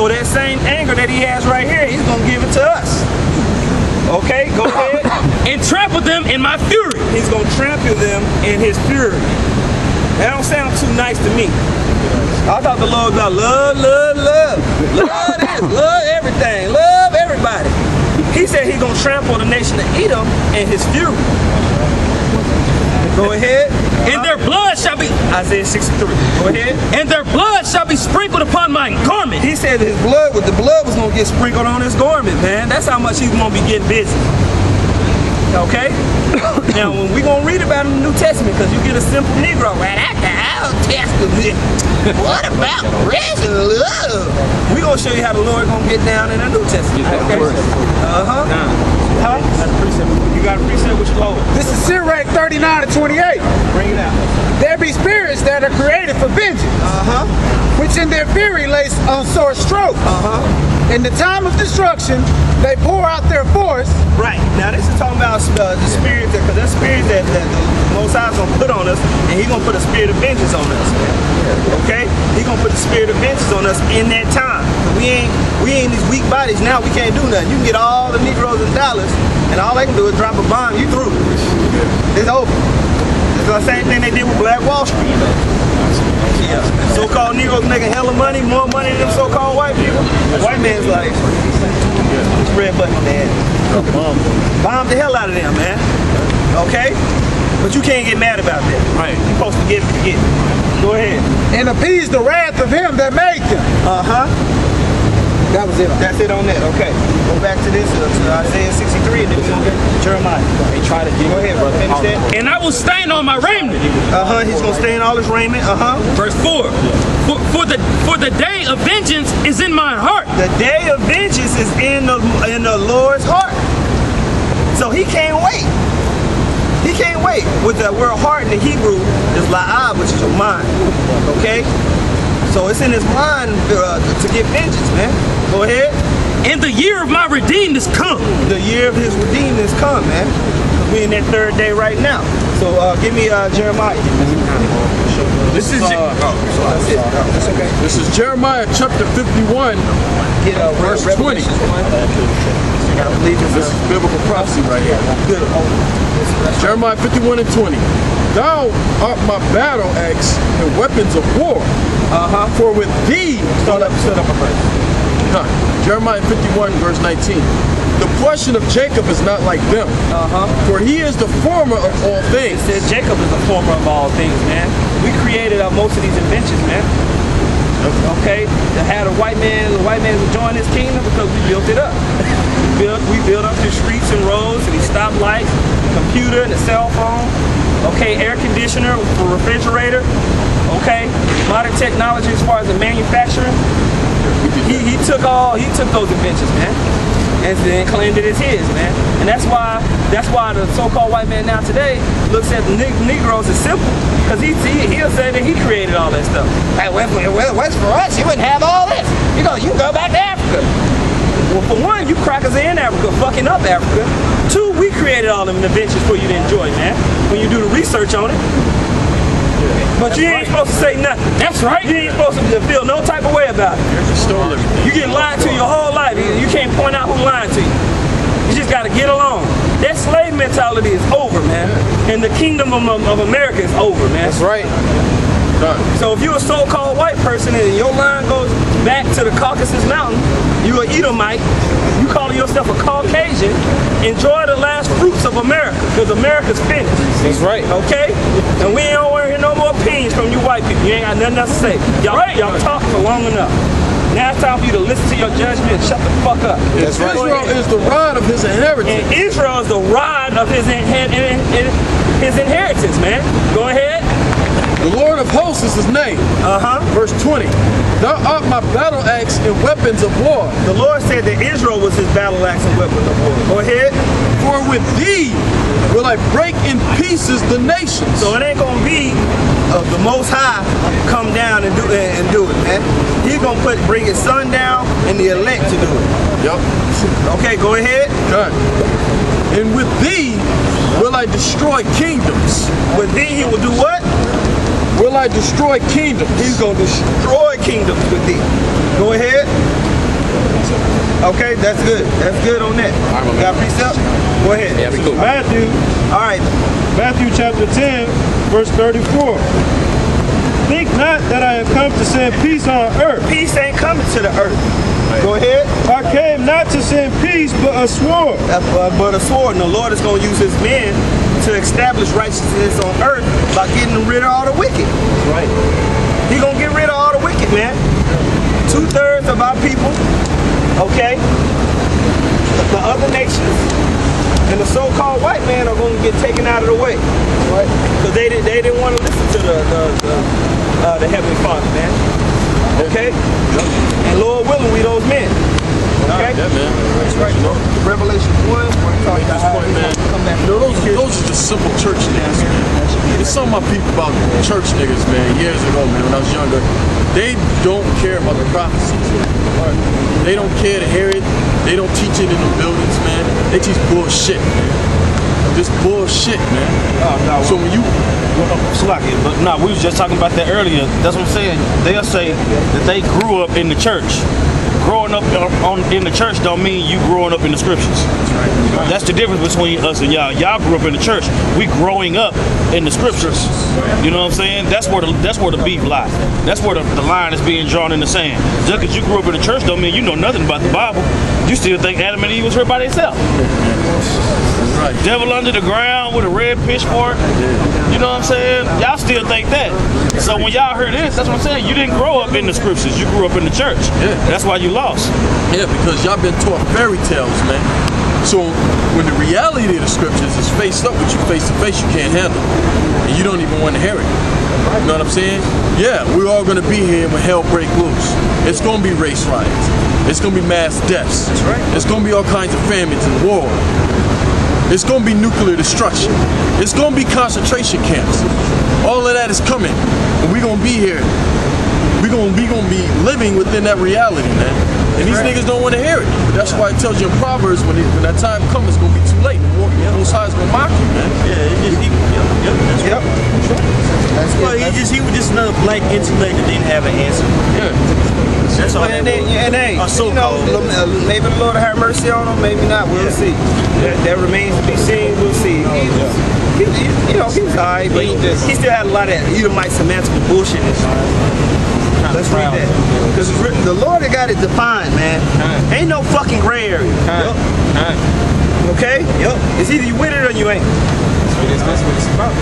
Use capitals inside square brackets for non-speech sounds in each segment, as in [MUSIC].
So that same anger that he has right here, he's gonna give it to us. Okay, go ahead. [LAUGHS] and trample them in my fury. He's gonna trample them in his fury. That don't sound too nice to me. I thought the Lord was about love, love, love. Love this, [LAUGHS] love everything, love everybody. He said he's gonna trample the nation of Edom in his fury. Go ahead. And their blood shall be Isaiah 63. Go ahead. and their blood shall be sprinkled upon my garment. He said his blood, with the blood was gonna get sprinkled on his garment, man. That's how much he's gonna be getting busy. Okay? [COUGHS] now, when we gonna read about it in the New Testament, because you get a simple Negro, well, that's the Old Testament. what about grace and love? we gonna show you how the Lord gonna get down in the New Testament. Okay? Uh-huh. Huh? You got a precept with your Lord. This is Sirach 39 and 28. Bring it out. There be spirits that are created for vengeance, Uh-huh. which in their fury lace on sore stroke. Uh-huh. In the time of destruction, they pour out their force. Right. Now this is talking about uh, the spirit that, because that spirit that, that the Most gonna put on us, and He gonna put a spirit of vengeance on us. Okay? He gonna put the spirit of vengeance on us in that time. We ain't we ain't these weak bodies now. We can't do nothing. You can get all the Negroes in Dallas, and all they can do is drop a bomb. You through. It's over. It's the same thing they did with Black Wall Street. Yeah. So-called Negroes making hella money, more money than so-called white. White man's like, red button, man. Bomb the hell out of them, man. Okay? But you can't get mad about that. Right. You're supposed to get forget. Go ahead. and appease the wrath of him that made them. Uh-huh. That was it. That's it on that. Okay. Go back to this, uh, to Isaiah 63, and then we're going to Jeremiah. They try to get Go ahead, bro. Finish that. And I will stain on my raiment. Uh-huh. He's going to stay in all his raiment. Uh-huh. Verse 4. For, for the for the day of vengeance is in my heart. The day of vengeance is in the in the Lord's heart. So he can't wait. He can't wait. With the word heart in the Hebrew is la'ab, which is your mind. Okay? So it's in his mind uh, to get vengeance, man. Go ahead. And the year of my redeemed is come. The year of his redeemed is come, man. We in that third day right now. So uh, give me uh, Jeremiah. This is That's it. Okay. this is Jeremiah chapter 51. Get uh, Verse 20. I believe This is biblical prophecy right here. Jeremiah 51 and 20. Thou art my battle axe and weapons of war. Uh-huh. For with thee, Start up, start up a verse. Jeremiah 51 verse 19. The portion of Jacob is not like them, Uh-huh. for he is the former of all things. says Jacob is the former of all things, man. We created uh, most of these inventions, man. Okay, to have the white man, the white man join his kingdom because we built it up. we built, we built up the streets and roads and these stoplights, computer and the cell phone. Okay, air conditioner refrigerator. Okay, modern technology as far as the manufacturing. He, he took all he took those inventions, man, and then claimed it as his, man. And that's why that's why the so-called white man now today looks at the ne- Negroes as simple, because he, he he'll say that he created all that stuff. Hey, well, well, what's for us? You wouldn't have all this. You go, you go back to Africa. Well, for one, you crackers are in Africa, fucking up Africa. Two, we created all them inventions for you to enjoy, man. When you do the research on it. But you ain't supposed to say nothing. That's right. You ain't supposed to feel no type of way about it. Stole everything. You get lied to your whole life. You you can't point out who lying to you. You just got to get along. That slave mentality is over, man. And the kingdom of, of America is over, man. That's right. So if you're a so-called white person and your line goes back to the Caucasus Mountain, you an Edomite, you calling yourself a Caucasian, enjoy the last fruits of America, because America's finished. That's right. Okay? And we ain't want no more opinions from you white people. You ain't got nothing else to say. Y'all, y'all talked for long enough. Now it's time for you to listen to your judgment and shut the fuck up. That's right. Israel is the rod of his inheritance. And Israel is the rod of his, inhe- in- in- his inheritance, man. Go ahead. The Lord of hosts is his name. Uh-huh. Verse 20. Thou art my battle axe and weapons of war. The Lord said that Israel was his battle axe and weapons of war. Go ahead. For with thee will I break in pieces the nations. So it ain't gonna be the Most High come down and do and, and do it, man. He's gonna put bring his son down and the elect to do it. Yup. Okay, go ahead. Done. And with thee will I destroy kingdoms. With thee, he will do what? Will I destroy kingdoms. He's gonna destroy kingdoms with thee. Go ahead. Okay, that's good. That's good on that. right, my Got man. precept? Go ahead. Yeah, cool. Matthew, All right. Matthew chapter 10, verse 34. Think not that I have come to send peace on earth. Peace ain't coming to the earth. Go ahead. I came not to send peace, but a sword. Uh, uh, but a sword, and the Lord is going to use his men to establish righteousness on earth by getting rid of all the wicked. Right. He going to get rid of all the wicked, man. Two thirds of our people, okay? The other nations and the so-called white man are going to get taken out of the way, right? Because they, did, they didn't want to listen to the, the, the, uh, the Heavenly Father, man. Okay? And Lord willing, we those men. Okay? Yeah, man. That's right. You know, Revelation 1, where it talks about how point, man. come back. You know, those, those are just simple church niggas, man. There's some of my people about church niggas, man, years ago, man, when I was younger. They don't care about the prophecies. They don't care to hear it. They don't teach it in the buildings, man. They teach bullshit, man. Just bullshit, man. Oh, no. So when you Slack it, but no, we was just talking about that earlier. That's what I'm saying. They'll say that they grew up in the church. Growing up uh, on, in the church don't mean you growing up in the scriptures. That's the difference between us and y'all. Y'all grew up in the church. We growing up in the scriptures. You know what I'm saying? That's where the that's where the beef lies. That's where the, the line is being drawn in the sand. Just because you grew up in the church don't mean you know nothing about the Bible. You still think Adam and Eve was here by themselves. right, Devil under the ground with a red pitchfork. You know what I'm saying? Y'all still think that. So when y'all hear this, that's what I'm saying. You didn't grow up in the scriptures. You grew up in the church. Yeah. That's why you lost. Yeah, because y'all been taught fairy tales, man. So when the reality of the scriptures is faced up with you face to face, you can't handle it. And you don't even want to hear it. You know what I'm saying? Yeah, we're all gonna be here when hell break loose. It's gonna be race riots. It's gonna be mass deaths. That's right. It's gonna be all kinds of famines and war. It's gonna be nuclear destruction. It's gonna be concentration camps. All of that is coming. And we're gonna be here. We're gonna we gonna be living within that reality, man. And these niggas don't want to hear it. That's why it tells you in Proverbs when, it, when that time comes, it's gonna be too late. The Most Most High gonna mock you, man. Yeah, it just, he, yep, yep, that's Yep. That's Well, he just he was just another black intellect that didn't have an answer. Yeah. That's all And, that then, was. and hey, Or so you know, called. uh, maybe the Lord will have mercy on him, maybe not. We'll Yeah. see. That, that remains to be seen. We'll see. He, he, he- you know, he was alright, but he, he still had a lot of Edomite semantical bullshit. in And shit. Let's read that. Because the Lord had got it defined, man. Ain't no fucking gray area. Yup. Okay? Yep. It's either you with it or you ain't. That's what it's about.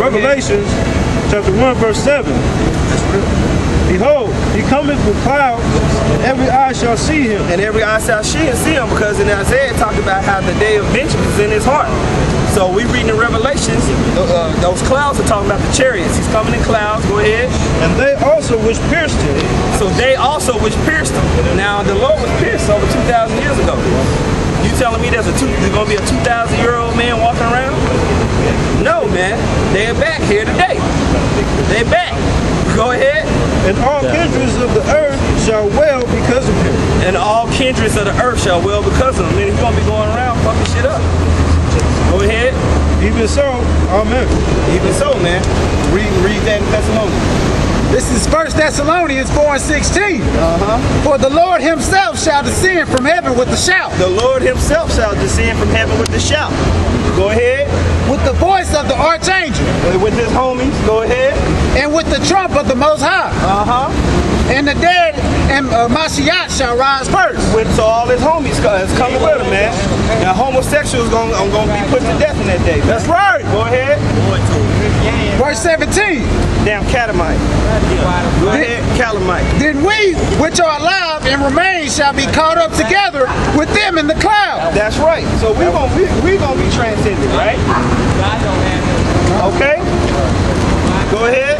Revelations chapter 1, verse 7. Behold, he cometh with clouds, and every eye shall see him. and every eye shall see see him because in Isaiah it talked about how the day of vengeance is in his heart. So we reading in Revelations, uh, those clouds are talking about the chariots. He's coming in clouds. Go ahead. And they also which pierced him. So they also which pierced him. Now the Lord was pierced over 2,000 years ago. You telling me there's a two, there's gonna be a 2,000 year old man walking around? No, man. They're back here today. They're back. Go ahead. And all kindreds of the earth shall well because of him. And all kindreds of the earth shall well because of him. And he's gonna be going around fucking shit up. Go ahead. Even so, amen. Even so, man. Read, read that in Thessalonians. This is 1 Thessalonians 4 and 16. Uh-huh. For the Lord himself shall descend from heaven with a shout, The Lord himself shall descend from heaven with a shout. Go ahead. with the voice of the archangel, With his homies. Go ahead. and with the trump of the Most High. Uh-huh. And the dead and uh, Mashiach shall rise first. With so all his homies co- is coming with him, man. Now homosexuals gonna, are gonna be put to death in that day. That's right. Go ahead. Verse 17. Damn catamite. Go ahead, calamite. Then we, which are alive and remain, shall be caught up together with them in the cloud. That's right. So we're gonna we, we gonna be transcended, right? Okay. Go ahead.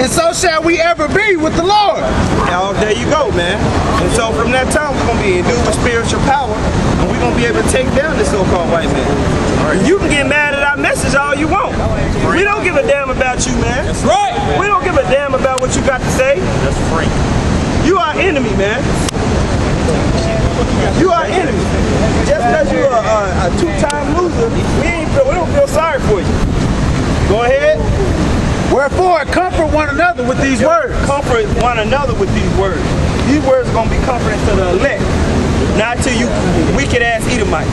And so shall we ever be with the Lord. Now there you go, man. And so from that time we're gonna be endued with spiritual power, and we're gonna be able to take down this so-called white man. You can get mad at our message all you want. We don't give a damn about you, man. That's right. We don't give a damn about what you got to say. That's free. You are enemy, man. You are enemy. Just because you're a, a, a two-time loser, we ain't feel, we don't feel sorry for you. Go ahead. Wherefore, comfort one another with these words. Comfort one another with these words. These words are gonna be comforting to the elect. not to you wicked ass Edomites.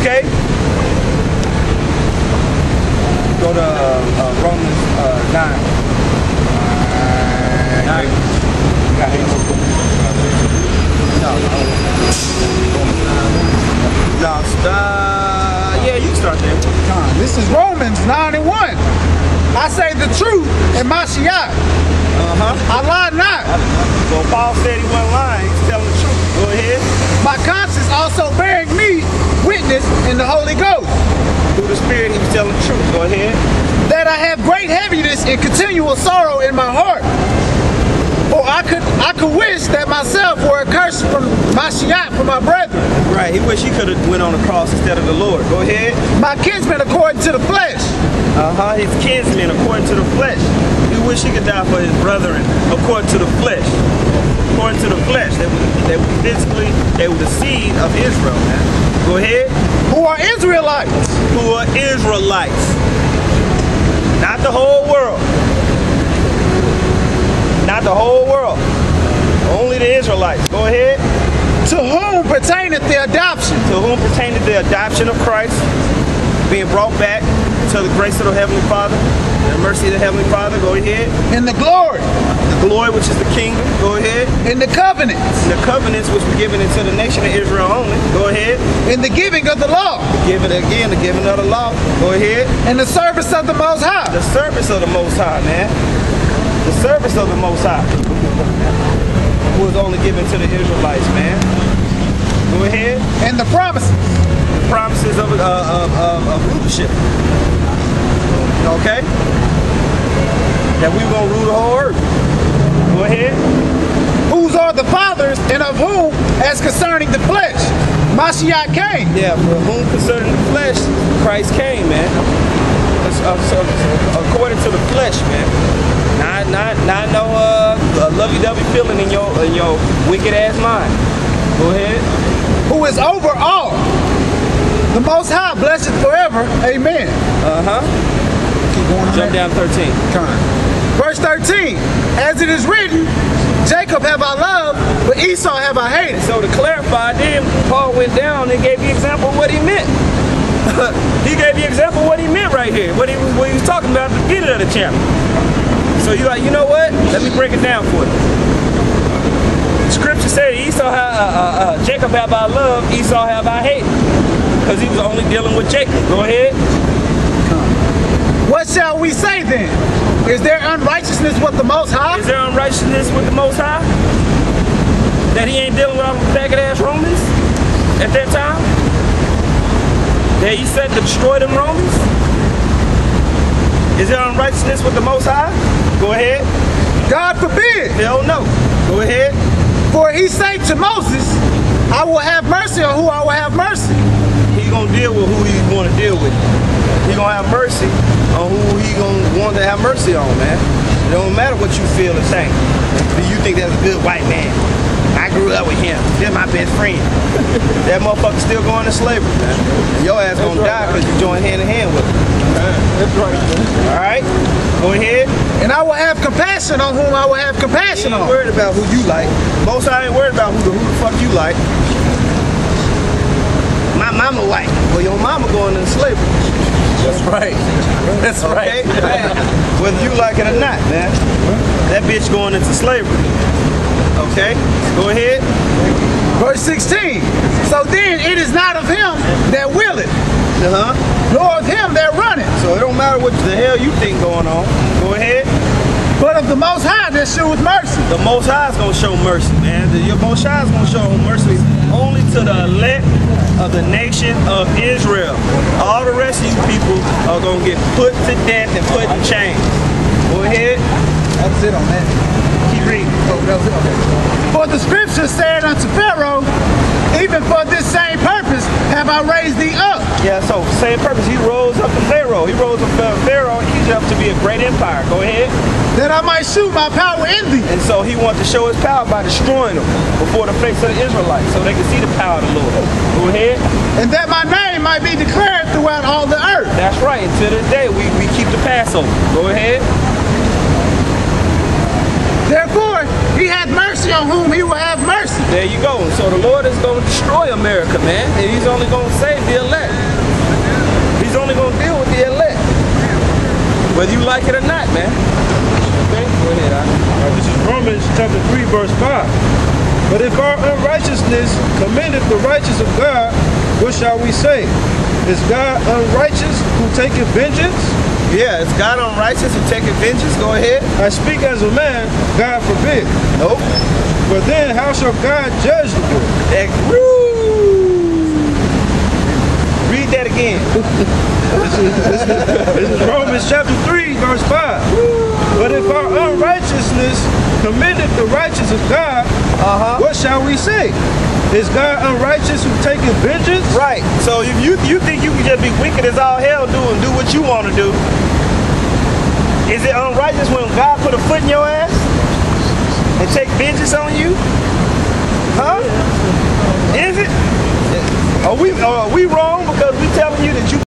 Okay? Go to uh, uh, Romans uh, 9. Nine. It. No, no, stop. Yeah, you start there. This is Romans 9 and 1. I say the truth in Mashiach. Uh-huh. I lie not. Well, Paul said he wasn't lying. He's telling the truth. Go ahead. My conscience also bearing me witness in the Holy Ghost Through the Spirit, he was telling the truth. Go ahead. that I have great heaviness and continual sorrow in my heart. For I could I could wish that myself were a curse from Mashiach for my brethren, Right. He wish he could have went on the cross instead of the Lord. Go ahead. my kinsmen according to the flesh. Uh-huh. His kinsmen according to the flesh. He wish he could die for his brethren according to the flesh. According to the flesh. They were, they were physically, they were the seed of Israel, man. Go ahead. who are Israelites, Who are Israelites. Not the whole world. Not the whole world. Only the Israelites. Go ahead. to whom pertaineth the adoption To whom pertained the adoption of Christ, being brought back to the grace of the Heavenly Father, the mercy of the Heavenly Father. Go ahead. in the glory, The glory, which is the kingdom. Go ahead. in the covenants, The covenants, which were given into the nation of Israel only. Go ahead. in the giving of the law, Give it again, the giving of the law. Go ahead. in the service of the Most High, The service of the Most High, man. The service of the Most High. Was only given to the Israelites, man. Go ahead. and the promises The promises of, uh, of, of, of rulership. Okay? That we gonna rule the whole earth. Go ahead. whose are the fathers, and of whom, as concerning the flesh, Mashiach came. Yeah, for whom concerning the flesh, Christ came, man. That's- so- so according to the flesh, man. Not not not no uh, lovey-dovey feeling in your in your wicked ass mind. Go ahead. who is over all. The Most High blessed forever. Amen. Uh-huh. Keep going on Jump there. down 13. Come. Verse 13. As it is written, Jacob have I loved, but Esau have I hated. So to clarify, then Paul went down and gave the example of what he meant. [LAUGHS] he gave the example of what he meant right here, what he, was- what he was talking about at the beginning of the chapter. So you like, you know what? Let me break it down for you. Scripture said Esau have, uh, uh, uh, Jacob have I loved, Esau have I hated. Because he was only dealing with Jacob. Go ahead. What shall we say then? Is there unrighteousness with the Most High? Is there unrighteousness with the Most High? That he ain't dealing with all the faggot ass Romans at that time? That he said to destroy them Romans? Is there unrighteousness with the Most High? Go ahead. God forbid. Hell no. Go ahead. For he said to Moses, I will have mercy on who I will have mercy. He gonna deal with who he to deal with. He gonna have mercy on who he gonna want to have mercy on, man. It don't matter what you feel and think. Do you think that's a good white man? I grew up with him. They're my best friend. [LAUGHS] that motherfucker still going to slavery, man. And your ass gonna die because you join hand in hand with him. That's right. All right? Go ahead. And I will have compassion on whom I will have compassion ain't on. worried about who you like. Most I ain't worried about who the, who the fuck you like. My mama white. Well, your mama going into slavery. That's right. That's Okay? Whether you like it or not, man. That bitch going into slavery. Okay? Go ahead. Verse 16. So then it is not of him that willeth, Uh-huh. nor of him that runneth, What the hell you think going on. Go ahead. but if the Most High that sheweth mercy. The Most High is gonna show mercy, man. The, your Most High is gonna show mercy only to the elect of the nation of Israel. All the rest of you people are gonna get put to death and put in chains. Go ahead. That's it on that. Keep reading. Oh, that was it. Okay. For the scripture said unto Pharaoh, even for this same purpose have I raised thee up, Yeah, so same purpose. He rose up to Pharaoh. He rose up to Pharaoh in Egypt to be a great empire. Go ahead. that I might shoot my power in thee, And so he wanted to show his power by destroying them before the face of the Israelites so they could see the power of the Lord. Go ahead. and that my name might be declared throughout all the earth. That's right. Until this day, we, we keep the Passover. Go ahead. Therefore, he had mercy on whom he will have mercy, There you go. So the Lord is going to destroy America, man. And he's only going to save the elect. He's only going to deal with the elect. Whether you like it or not, man. Okay, go ahead. Right, this is Romans chapter 3, verse 5. But if our unrighteousness commendeth the righteous of God, what shall we say? Is God unrighteous who taketh vengeance? Yeah, is God unrighteous and taking vengeance? Go ahead. I speak as a man, God forbid. Nope. But then how shall God judge the world? That, woo! Read that again. This is Romans chapter 3, verse 5. But if our unrighteousness commendeth the righteous of God, Uh-huh. what shall we say? Is God unrighteous who taketh vengeance? Right. So if you you think you can just be wicked as all hell do and do what you want to do, is it unrighteous when God put a foot in your ass and take vengeance on you? Huh? Is it? Are we are we wrong